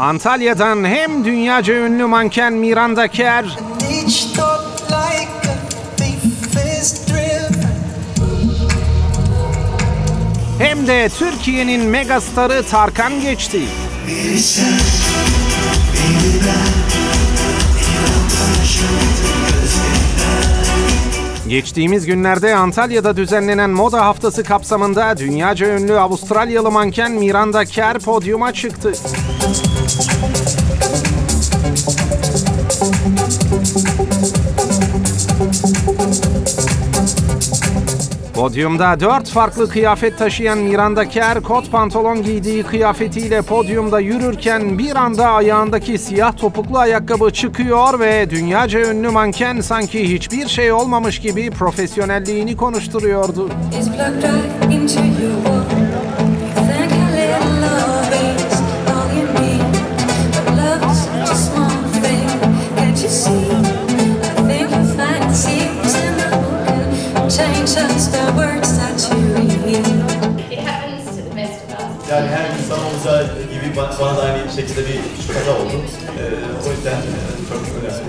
Antalya'dan hem dünyaca ünlü manken Miranda Kerr hem de Türkiye'nin megastarı Tarkan geçti. Geçtiğimiz günlerde Antalya'da düzenlenen moda haftası kapsamında dünyaca ünlü Avustralyalı manken Miranda Kerr podyuma çıktı. Podyumda dört farklı kıyafet taşıyan Miranda Kerr, kot pantolon giydiği kıyafetiyle podyumda yürürken bir anda ayağındaki siyah topuklu ayakkabı çıkıyor ve dünyaca ünlü manken sanki hiçbir şey olmamış gibi profesyonelliğini konuşturuyordu. is change just the words that you read. It happens to the best of us. Yani her insan olacağı gibi ba- bana da aynı şekilde bir kaza oldu. Ee, o yüzden çok önemli.